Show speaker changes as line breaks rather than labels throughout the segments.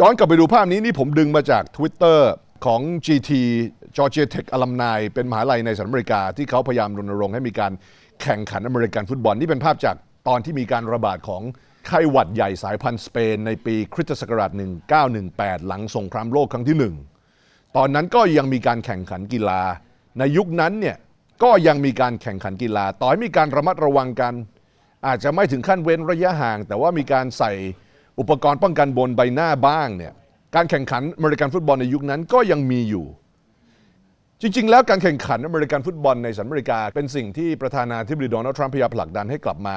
ย้อนกลับไปดูภาพนี้นี่ผมดึงมาจาก Twitter ของ GT Georgia Tech Alumni เป็นมหาลัยในสหรัฐอเมริกา ที่เขาพยายามรณรงค์ให้มีการแข่งขันอเมริกันฟุตบอล นี่เป็นภาพจากตอนที่มีการระบาดของไข้หวัดใหญ่สายพันธุ์สเปน ในปีคริสตศักราช 1918 หลังสงครามโลกครั้งที่ 1 ตอนนั้นก็ยังมีการแข่งขันกีฬา ในยุคนั้นเนี่ยก็ยังมีการแข่งขันกีฬา ต่อให้มีการระมัดระวังกัน อาจจะไม่ถึงขั้นเว้นระยะห่าง แต่ว่ามีการใส่ อุปกรณ์ป้องกันบนใบหน้าบ้างเนี่ยการแข่งขันอเมริกันฟุตบอลในยุคนั้นก็ยังมีอยู่ จริง ๆ แล้วการแข่งขันอเมริกันฟุตบอลในสหรัฐอเมริกา เป็นสิ่งที่ประธานาธิบดีโดนัลด์ทรัมป์พยายามผลักดันให้กลับมา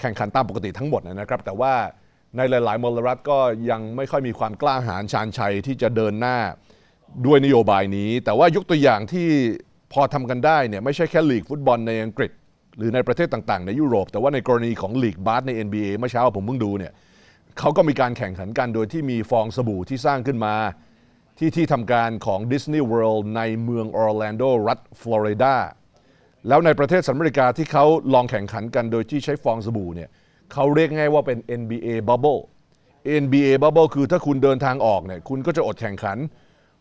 แข่งขันตามปกติทั้งหมดนะครับ แต่ว่าในหลาย ๆ มลรัฐก็ยังไม่ค่อยมีความกล้าหาญชาญชัยที่จะเดินหน้าด้วยนโยบายนี้ แต่ว่ายกตัวอย่างที่พอทำกันได้เนี่ยไม่ใช่แค่ลีกฟุตบอลในอังกฤษ หรือในประเทศต่าง ๆ ในยุโรป แต่ว่าในกรณีของลีกบาสใน NBA เมื่อเช้าผมเพิ่งดูเนี่ย เขาก็มีการแข่งขันกันโดยที่มีฟองสบู่ที่สร้างขึ้นมา ที่ที่ทำการของ Disney World ในเมืองออร์แลนโดรัฐฟลอริดาแล้วในประเทศสหรัฐอเมริกาที่เขาลองแข่งขันกันโดยที่ใช้ฟองสบู่เนี่ยเขาเรียกง่ายว่าเป็น NBA Bubble NBA Bubble คือถ้าคุณเดินทางออกเนี่ยคุณก็จะอดแข่งขัน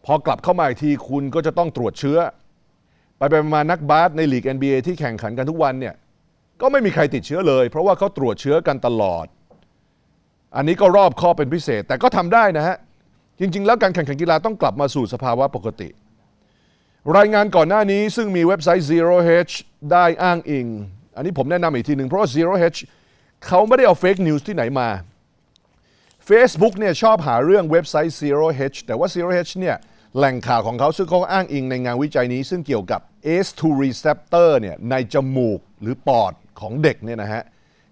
พอกลับเข้ามาอีกทีคุณก็จะต้องตรวจเชื้อ ไปไปมานักบาสในลีก NBA ที่แข่งขันกันทุกวันเนี่ยก็ไม่มีใครติดเชื้อเลย เพราะว่าเขาตรวจเชื้อกันตลอด อันนี้ก็รอบข้อเป็นพิเศษ แต่ก็ทำได้นะฮะ จริง ๆ แล้วการแข่งขันกีฬาต้องกลับมาสู่สภาวะปกติ รายงานก่อนหน้านี้ซึ่งมีเว็บไซต์ Zero H ได้อ้างอิง อันนี้ผมแนะนำอีกทีหนึ่งเพราะว่า Zero H เขาไม่ได้เอาเฟกนิวส์ที่ไหนมา Facebook เนี่ยชอบหาเรื่องเว็บไซต์ Zero H แต่ว่า Zero H เนี่ยแหล่งข่าวของเขาซึ่งเขาอ้างอิงในงานวิจัยนี้ ซึ่งเกี่ยวกับ ACE2 receptor เนี่ยในจมูกหรือปอดของเด็กเนี่ยนะฮะ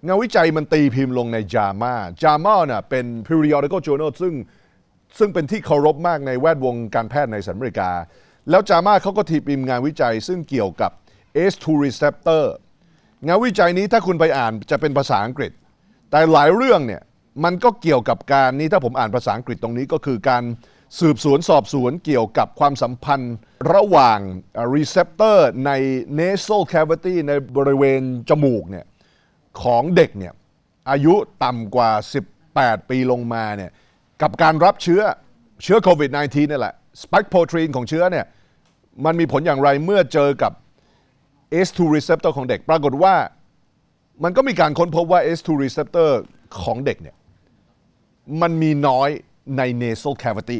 งานวิจัยมันตีพิมพ์ลงใน JAMA JAMA น่ะเป็น periodical journal ซึ่งซึ่งเป็นที่เคารพมากในแวดวงการแพทย์ในสหรัฐอเมริกา แล้ว JAMA เขาก็ตีพิมพ์งานวิจัยซึ่งเกี่ยวกับ ACE2 receptor งานวิจัยนี้ถ้าคุณไปอ่านจะเป็นภาษาอังกฤษ แต่หลายเรื่องเนี่ยมันก็เกี่ยวกับการนี้ถ้าผมอ่านภาษาอังกฤษตรงนี้ก็คือการสืบสวนสอบสวนเกี่ยวกับความสัมพันธ์ระหว่าง receptor ใน nasal cavity ในบริเวณจมูกเนี่ย ของเด็กเนี่ยอายุต่ำกว่า 18 ปีลงมาเนี่ยกับการรับเชื้อเชื้อโควิด -19 นี่แหละ spike protein ของเชื้อเนี่ยมันมีผลอย่างไรเมื่อเจอกับ ACE2 receptor ของเด็ก ปรากฏว่ามันก็มีการค้นพบว่า ACE2 receptor ของเด็กเนี่ยมันมีน้อยใน nasal cavity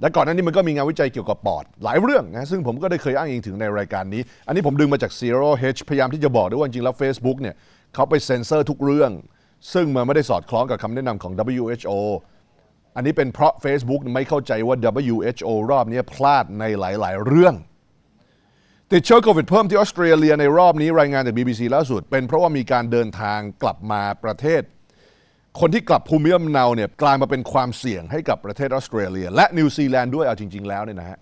และก่อนหน้านี้มันก็มีงานวิจัยเกี่ยวกับปอด หลายเรื่องนะซึ่งผมก็ได้เคยอ้างอิงถึงในรายการนี้ อันนี้ผมดึงมาจาก Zero H พยายามที่จะบอกด้วยว่าจริงแล้ว Facebook เนี่ยเขาไปเซ็นเซอร์ทุกเรื่อง ซึ่งมันไม่ได้สอดคล้องกับคำแนะนำของ WHO อันนี้เป็นเพราะ Facebook ไม่เข้าใจว่า WHO รอบนี้พลาดในหลาย ๆ เรื่อง ติดเชื้อโควิดเพิ่มที่ออสเตรเลียในรอบนี้รายงานจาก BBC ล่าสุด เป็นเพราะว่ามีการเดินทางกลับมาประเทศ คนที่กลับภูมิลำเนาเนี่ยกลายมาเป็นความเสี่ยงให้กับประเทศออสเตรเลีย และนิวซีแลนด์ด้วยเอาจริง ๆ แล้วเนี่ยนะฮะ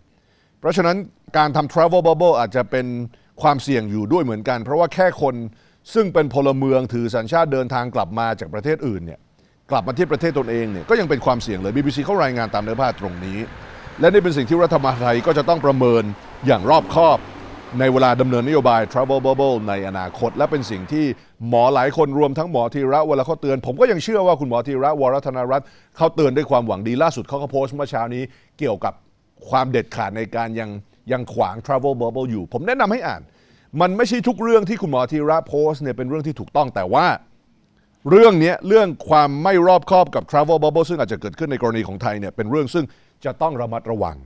เพราะฉะนั้นการทำ travel bubble อาจจะเป็นความเสี่ยงอยู่ด้วยเหมือนกัน เพราะว่าแค่คนซึ่งเป็นพลเมืองถือสัญชาติเดินทางกลับมาจากประเทศอื่นเนี่ยกลับมาที่ประเทศตนเองเนี่ยก็ยังเป็นความเสี่ยงเลย BBC เขารายงานตามเนื้อผ้าตรงนี้ และนี่เป็นสิ่งที่รัฐบาลไทยก็จะต้องประเมินอย่างรอบคอบ ในเวลาดำเนินนโยบาย Travel Bubble ในอนาคต และเป็นสิ่งที่หมอหลายคนรวมทั้งหมอธีระเวลาเขาเตือน ผมก็ยังเชื่อว่าคุณหมอธีระวรธนรัตน์เขาเตือนด้วยความหวังดีล่าสุดเขาก็โพสต์เมื่อเช้านี้เกี่ยวกับความเด็ดขาดในการยังยังขวาง Travel Bubble อยู่ ผมแนะนำให้อ่าน มันไม่ใช่ทุกเรื่องที่คุณหมอธีระโพสต์เนี่ยเป็นเรื่องที่ถูกต้องแต่ว่าเรื่องนี้เรื่องความไม่รอบคอบกับ Travel Bubble ซึ่งอาจจะเกิดขึ้นในกรณีของไทยเนี่ยเป็นเรื่องซึ่งจะต้องระมัดระวัง